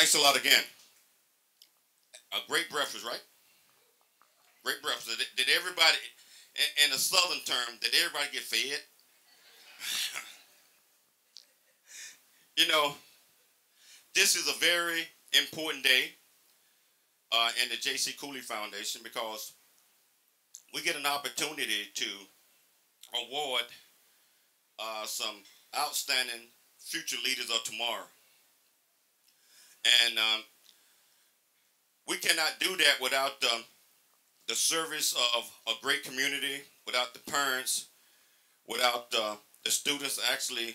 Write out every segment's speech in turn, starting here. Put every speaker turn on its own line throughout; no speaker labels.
Thanks a lot again. A great breakfast, right? Great breakfast. Did, did everybody, in, in a southern term, did everybody get fed? you know, this is a very important day uh, in the J.C. Cooley Foundation because we get an opportunity to award uh, some outstanding future leaders of tomorrow. And um, we cannot do that without the, the service of a great community, without the parents, without uh, the students actually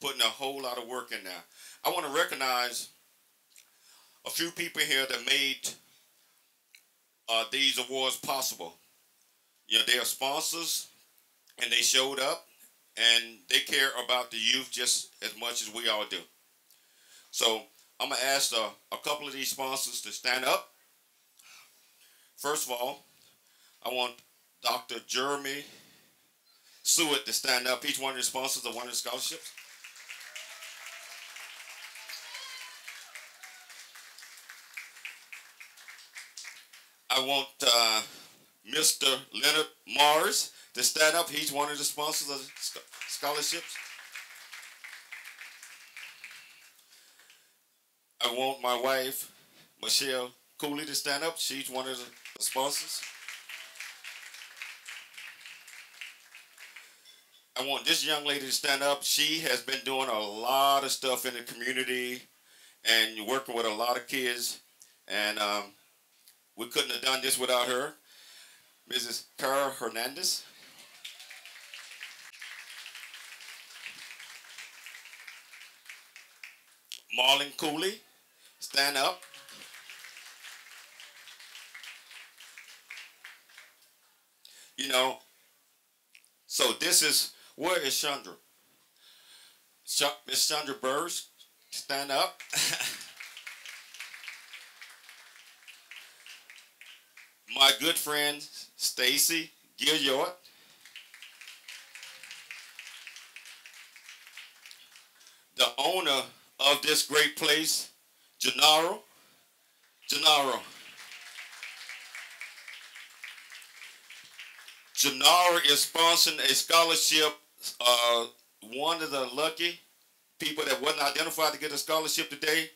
putting a whole lot of work in there. I want to recognize a few people here that made uh, these awards possible. You know, they are sponsors, and they showed up, and they care about the youth just as much as we all do. So I'm gonna ask uh, a couple of these sponsors to stand up. First of all, I want Dr. Jeremy Seward to stand up. He's one of the sponsors of one of the scholarships. I want uh, Mr. Leonard Mars to stand up. He's one of the sponsors of scholarships. I want my wife, Michelle Cooley, to stand up. She's one of the sponsors. I want this young lady to stand up. She has been doing a lot of stuff in the community and working with a lot of kids. And um, we couldn't have done this without her. Mrs. Cara Hernandez. Marlon Cooley, stand up. You know, so this is, where is Chandra? Miss Chandra Burrs, stand up. My good friend, Stacy Gilliard. The owner of this great place, Gennaro. Gennaro. Gennaro is sponsoring a scholarship. Uh, one of the lucky people that wasn't identified to get a scholarship today,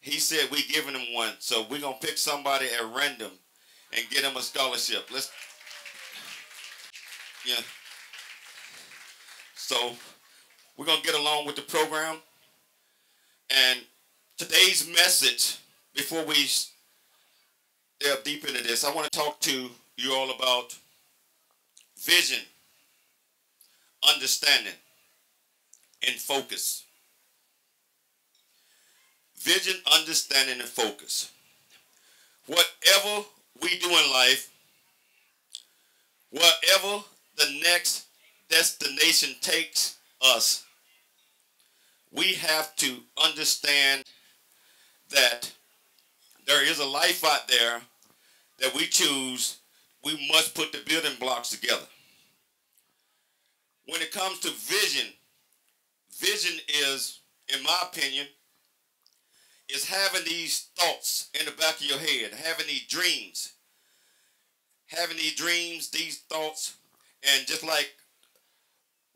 he said we're giving him one. So we're gonna pick somebody at random and get him a scholarship. Let's yeah. So we're gonna get along with the program. Today's message, before we delve deep into this, I want to talk to you all about vision, understanding, and focus. Vision, understanding, and focus. Whatever we do in life, wherever the next destination takes us, we have to understand that there is a life out there that we choose, we must put the building blocks together. When it comes to vision, vision is, in my opinion, is having these thoughts in the back of your head, having these dreams, having these dreams, these thoughts, and just like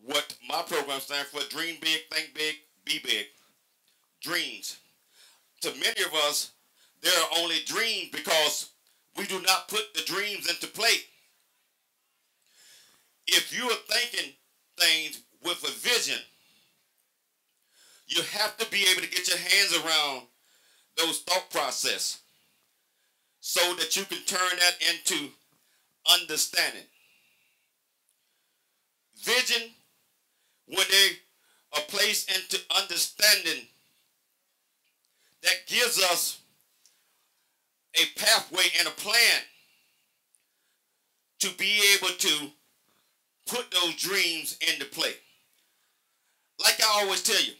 what my program stands for, dream big, think big, be big. Dreams. To many of us, there are only dreams because we do not put the dreams into play. If you are thinking things with a vision, you have to be able to get your hands around those thought process so that you can turn that into understanding. Vision, when they are placed into understanding, that gives us a pathway and a plan to be able to put those dreams into play. Like I always tell you,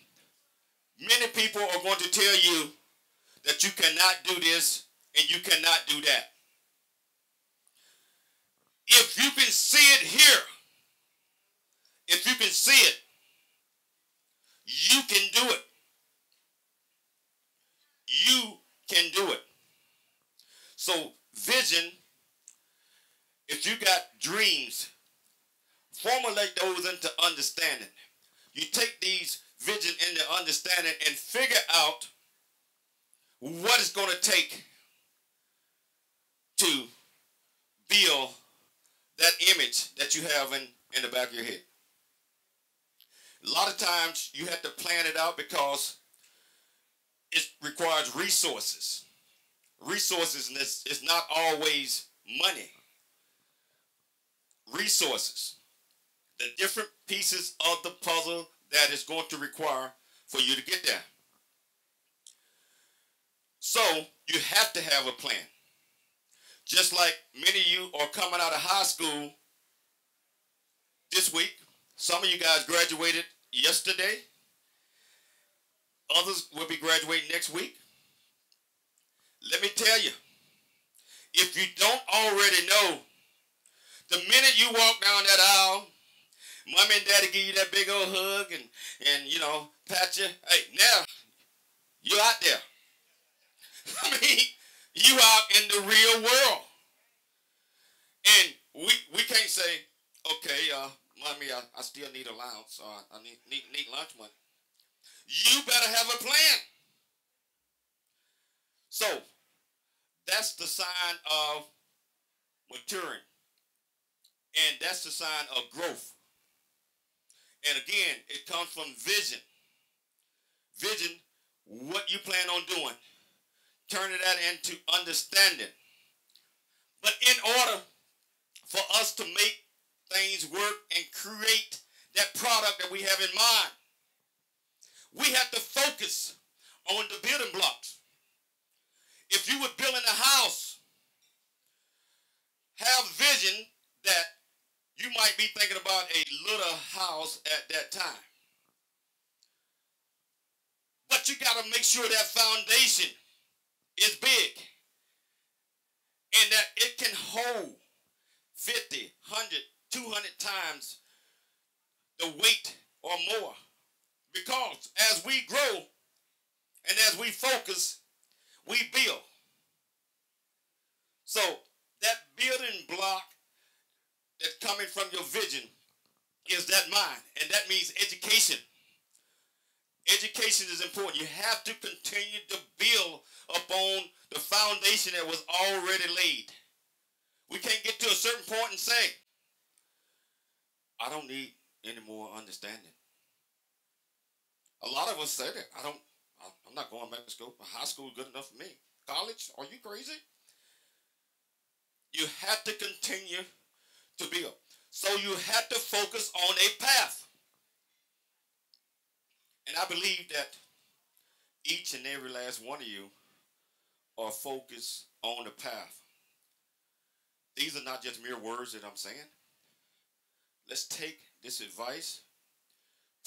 many people are going to tell you that you cannot do this and you cannot do that. If you can see it here, if you can see it, you can do it you can do it. So, vision, if you got dreams, formulate those into understanding. You take these vision into understanding and figure out what it's going to take to build that image that you have in, in the back of your head. A lot of times you have to plan it out because it requires resources. Resources, it's, it's not always money. Resources. The different pieces of the puzzle that is going to require for you to get there. So you have to have a plan. Just like many of you are coming out of high school this week. Some of you guys graduated yesterday. Others will be graduating next week. Let me tell you, if you don't already know, the minute you walk down that aisle, mommy and daddy give you that big old hug and, and you know, pat you. Hey, now, you're out there. I mean, you out in the real world. And we we can't say, okay, uh, mommy, I, I still need allowance or I need, need, need lunch money. You better have a plan. So that's the sign of maturing. And that's the sign of growth. And again, it comes from vision. Vision, what you plan on doing. Turning that into understanding. But in order for us to make things work and create that product that we have in mind, we have to focus on the building blocks. If you were building a house, have vision that you might be thinking about a little house at that time. But you got to make sure that foundation is big and that it can hold 50, 100, 200 times the weight or more. Because as we grow and as we focus, we build. So that building block that's coming from your vision is that mind. And that means education. Education is important. You have to continue to build upon the foundation that was already laid. We can't get to a certain point and say, I don't need any more understanding. A lot of us said that. I don't, I'm not going back to school. High school is good enough for me. College, are you crazy? You have to continue to build. So you have to focus on a path. And I believe that each and every last one of you are focused on the path. These are not just mere words that I'm saying. Let's take this advice,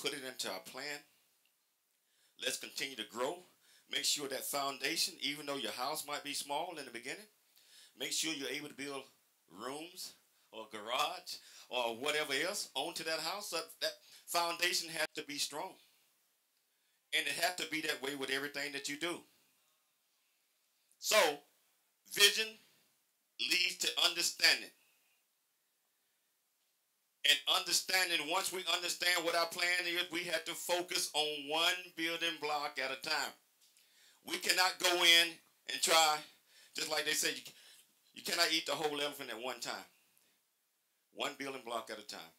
put it into our plan. Let's continue to grow. Make sure that foundation, even though your house might be small in the beginning, make sure you're able to build rooms or garage or whatever else onto that house. That, that foundation has to be strong. And it has to be that way with everything that you do. So, vision leads to understanding. And understanding, once we understand what our plan is, we have to focus on one building block at a time. We cannot go in and try, just like they say, you, you cannot eat the whole elephant at one time. One building block at a time.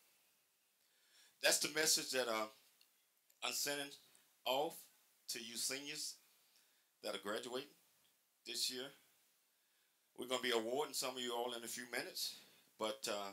That's the message that uh, I'm sending off to you seniors that are graduating this year. We're going to be awarding some of you all in a few minutes, but uh,